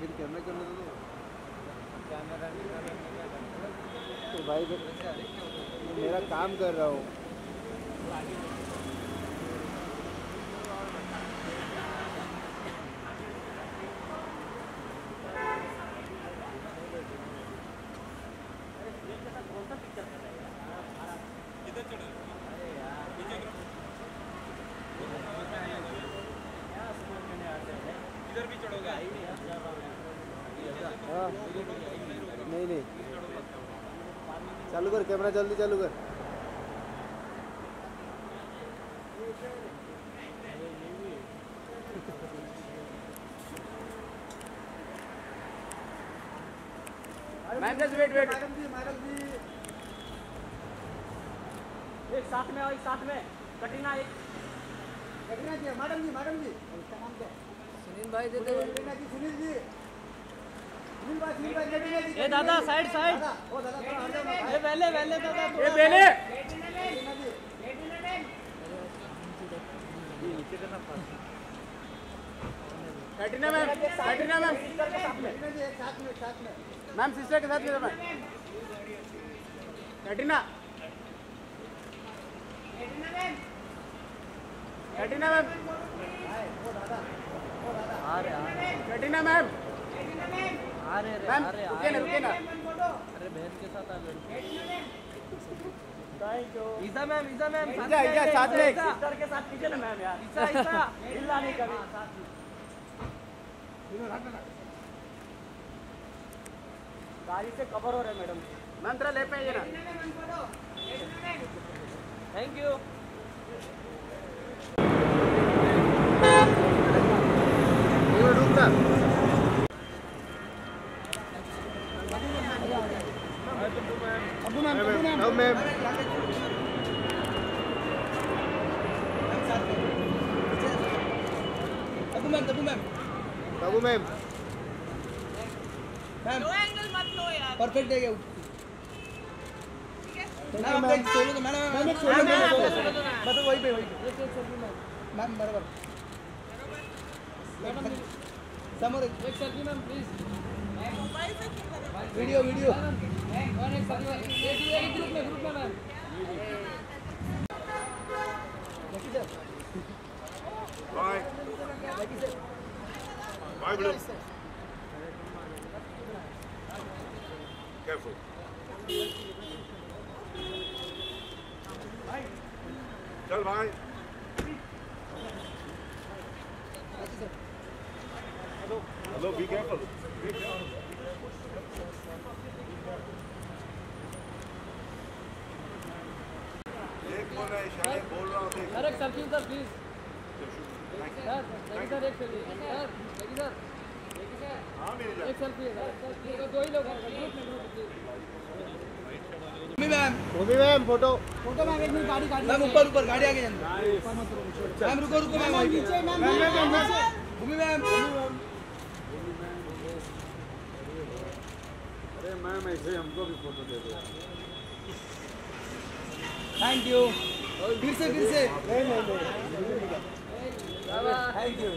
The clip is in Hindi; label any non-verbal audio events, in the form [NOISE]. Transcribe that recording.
तो। भाई तो मेरा काम कर रहा हूँ। इधर भी चढ़ोगे? हाँ नहीं नहीं। चालू कर कैमरा जल्दी चालू कर। Ma'am just wait wait madam ji madam ji. एक साथ में और एक साथ में। कटरीना एक। Katrina ji madam ji madam ji. है सुनील भाई दे जी सुनील जी सुनील भाई सुनील भाई कटरीना जी ए दादा साइड साइड ए पहले पहले दादा ये बेले कैटरीना मैम कैटरीना मैम। कटरीना जी एक साथ में एक साथ में मैम। सिस्टर के साथ में ma'am Katrina Katrina ma'am Katrina ma'am. रहे मैम। रहे आ ना रुकिए ना। अरे बहन के साथ आ लड़की thank you Isa ma'am Isa ma'am Isa, Isa, साथ में। सिस्टर के साथ कीजिए ना मैम यार। ईसा ईसा। [LAUGHS] हिलना नहीं कभी। साथ में। गाड़ी से कवर हो रहे मैडम। मैम थोड़ा ले पे आइए ना। थैंक यू ये रुक ना। अबू मैम मैम मैं अबू मैम अबू मैम बाबू मैम मैम एंगल मत लो यार परफेक्ट है क्या मैम आप सोलो तो ma'am ma'am, ma'am, solo ma'am. मतलब वहीं पे वहीं मैम बराबर समोर एक सेल्फी मैम प्लीज़ मोबाइल से? Video video Bye. Bye, Blue. Careful. चल भाई हेलो बी केयरफुल एक बोल रहा है शायद बोल रहा हूँ देख सर एक selfie sir please sir sir एक सेल्फी सर सर सर हाँ मेरी जान एक सेल्फी है। सर दो ही लोग हैं please Bhumi ma'am. Bhumi ma'am photo. Photo ma'am एक मिनट गाड़ी गाड़ी मैम ऊपर ऊपर गाड़ी आगे जाना मैम रुको रुको मैम पे मैम मैम। भूमि मैम अरे मैम ऐसे हमको भी फ़ोटो दे दो। थैंक यू फिर से फिर से। नहीं नहीं नहीं थैंक यू